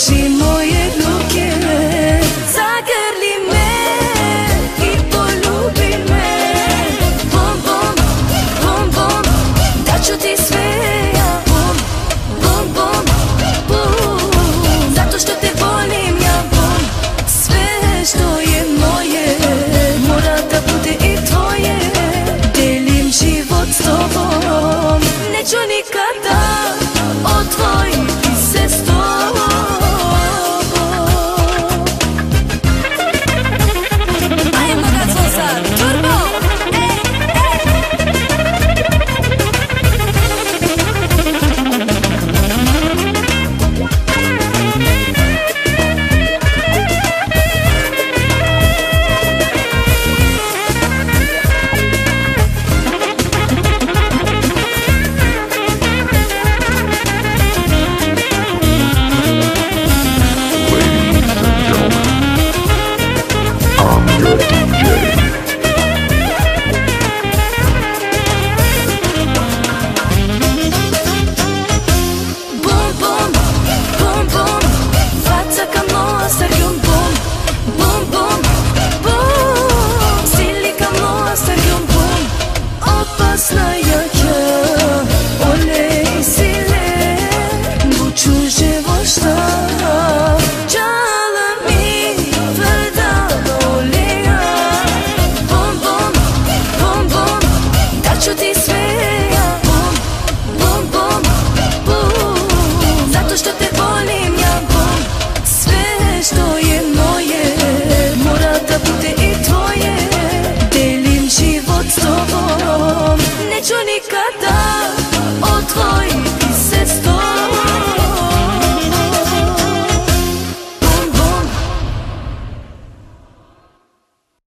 și mor Daću ti